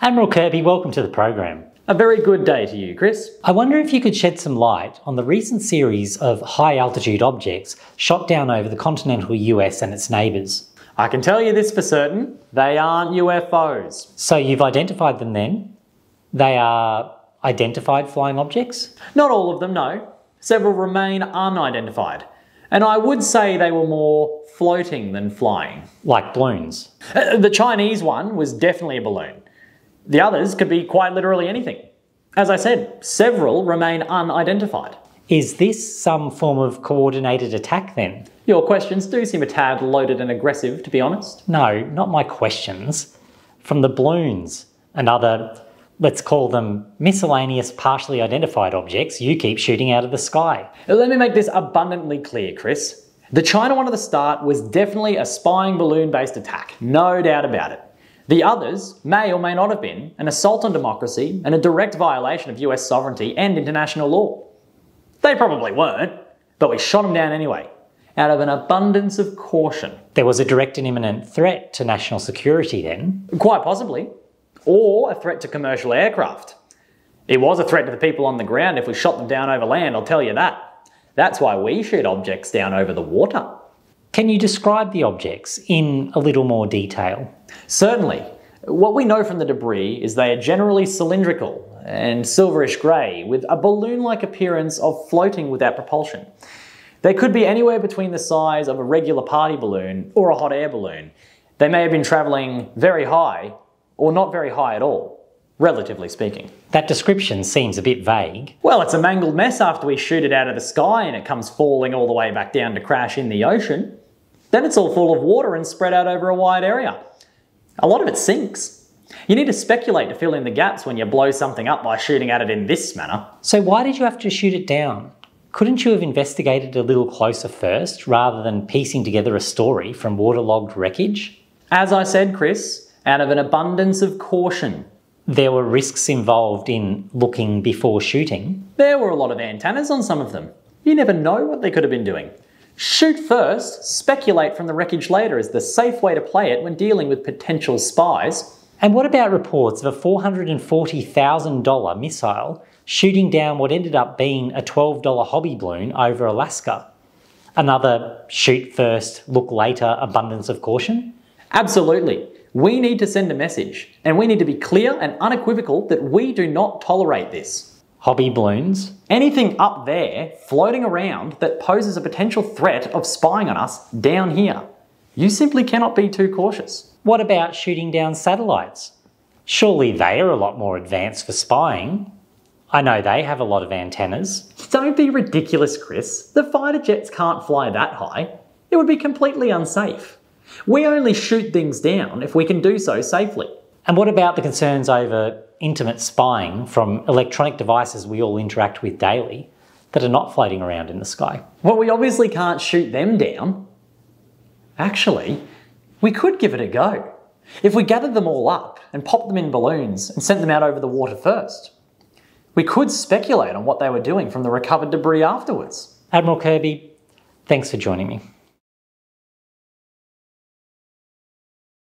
Admiral Kirby, welcome to the program. A very good day to you, Chris. I wonder if you could shed some light on the recent series of high altitude objects shot down over the continental US and its neighbours. I can tell you this for certain they aren't UFOs. So you've identified them then? They are identified flying objects? Not all of them, no. Several remain unidentified. And I would say they were more floating than flying. Like balloons? Uh, the Chinese one was definitely a balloon. The others could be quite literally anything. As I said, several remain unidentified. Is this some form of coordinated attack then? Your questions do seem a tad loaded and aggressive, to be honest. No, not my questions. From the balloons and other, let's call them miscellaneous partially identified objects you keep shooting out of the sky. Let me make this abundantly clear, Chris. The China one at the start was definitely a spying balloon based attack, no doubt about it. The others may or may not have been an assault on democracy and a direct violation of US sovereignty and international law. They probably weren't, but we shot them down anyway, out of an abundance of caution. There was a direct and imminent threat to national security then. Quite possibly. Or a threat to commercial aircraft. It was a threat to the people on the ground if we shot them down over land, I'll tell you that. That's why we shoot objects down over the water. Can you describe the objects in a little more detail? Certainly. What we know from the debris is they are generally cylindrical and silverish grey, with a balloon like appearance of floating without propulsion. They could be anywhere between the size of a regular party balloon or a hot air balloon. They may have been travelling very high or not very high at all, relatively speaking. That description seems a bit vague. Well, it's a mangled mess after we shoot it out of the sky and it comes falling all the way back down to crash in the ocean. Then it's all full of water and spread out over a wide area. A lot of it sinks. You need to speculate to fill in the gaps when you blow something up by shooting at it in this manner. So, why did you have to shoot it down? Couldn't you have investigated a little closer first rather than piecing together a story from waterlogged wreckage? As I said, Chris, out of an abundance of caution. There were risks involved in looking before shooting. There were a lot of antennas on some of them. You never know what they could have been doing. Shoot first, speculate from the wreckage later is the safe way to play it when dealing with potential spies. And what about reports of a $440,000 missile shooting down what ended up being a $12 hobby balloon over Alaska? Another shoot first, look later abundance of caution? Absolutely. We need to send a message, and we need to be clear and unequivocal that we do not tolerate this hobby balloons, anything up there floating around that poses a potential threat of spying on us down here. You simply cannot be too cautious. What about shooting down satellites? Surely they are a lot more advanced for spying. I know they have a lot of antennas. Don't be ridiculous, Chris. The fighter jets can't fly that high. It would be completely unsafe. We only shoot things down if we can do so safely. And what about the concerns over intimate spying from electronic devices we all interact with daily that are not floating around in the sky? Well, we obviously can't shoot them down. Actually, we could give it a go. If we gathered them all up and popped them in balloons and sent them out over the water first, we could speculate on what they were doing from the recovered debris afterwards. Admiral Kirby, thanks for joining me.